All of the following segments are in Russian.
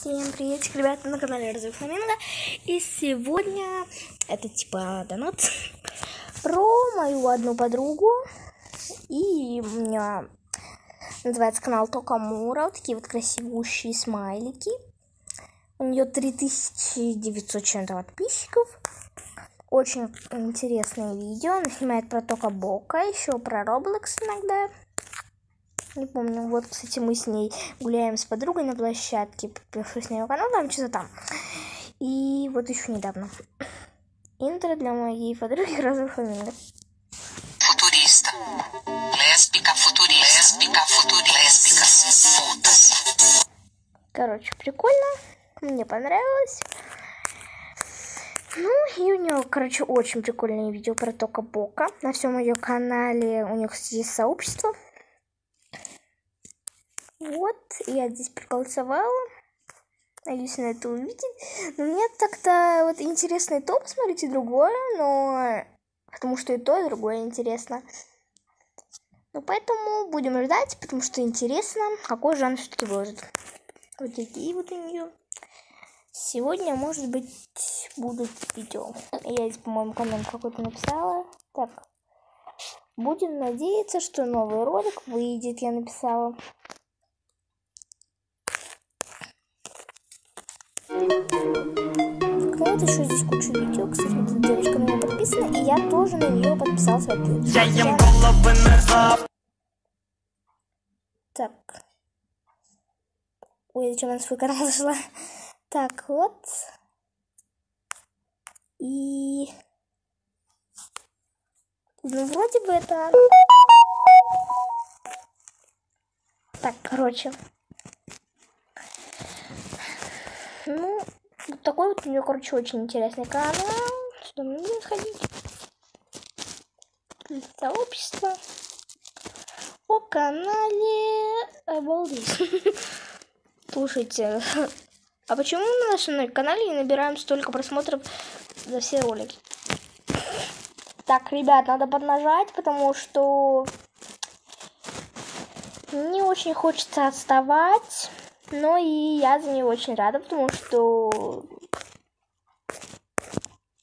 Всем приветик, ребята, на канале Разве Фламинго. И сегодня это типа донат про мою одну подругу. И у меня называется канал Токамура. Вот такие вот красивущие смайлики. У нее 3900 чем-то подписчиков. Очень интересные видео. Она снимает про Тока Бока, еще про Roblox иногда. Не помню. Вот, кстати, мы с ней гуляем с подругой на площадке. Подпишусь на ее канал, там что-то там. И вот еще недавно. Интро для моей подруги Розовых фламинго. Futurista. Lésbica futurista. Lésbica futurista. Lésbicas. Putas. Короче, прикольно. Мне понравилось. Ну, и у нее, короче, очень прикольные видео про Тока Бока. На всем ее канале у нее, кстати, есть сообщество. Вот, я здесь проголосовала. Надеюсь, на это увидеть. Но мне так-то вот интересно и то посмотреть, другое, но... Потому что и то, и другое интересно. Ну, поэтому будем ждать, потому что интересно, какой жанр все-таки выложит. Вот такие вот у нее. Сегодня, может быть, будут видео. Я здесь, по-моему, коммент какой-то написала. Так. Будем надеяться, что новый ролик выйдет, я написала. Вот еще здесь куча видео. Кстати, вот девочка на меня подписана, и я тоже на нее подписалась в ответ. Я ем головы на Так. Ой, зачем я на свой канал зашла? Так, вот. И... Ну, вроде бы это... Так, короче. Ну, такой вот у нее, короче, очень интересный канал. Сюда мне нужно сходить. Сообщество. О канале Обалдеть. Слушайте, а почему на нашем канале не набираем столько просмотров за все ролики? Так, ребят, надо поднажать, потому что не очень хочется отставать. Но и я за нее очень рада, потому что...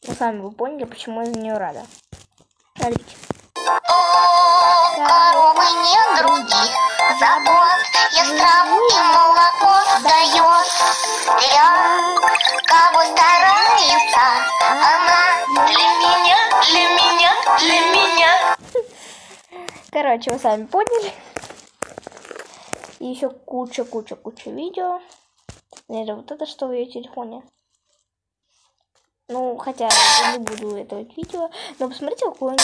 Ну, сами вы поняли, почему я за нее рада. Смотрите. О, коровы нет других забот, Я траву и молоко дает Для кого старается она Для меня, для меня, для меня. Короче, вы сами поняли. И еще куча-куча-куча видео. Наверное, вот это что в ее телефоне. Ну, хотя я не буду это вот видео, но посмотрите, какой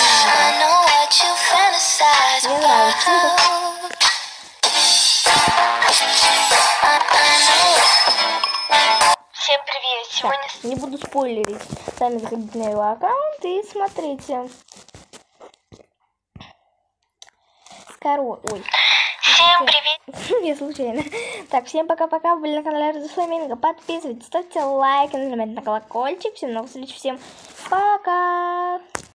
fantasize Мне нравится. Всем привет! Сегодня Так, не буду спойлерить. Сами заходите на его аккаунт и смотрите. Короче, ой. Всем привет! Я случайно. Так, всем пока-пока. Вы были на канале Роза Фламинго. Подписывайтесь, ставьте лайки, нажимайте на колокольчик. Всем новых встреч. Всем пока.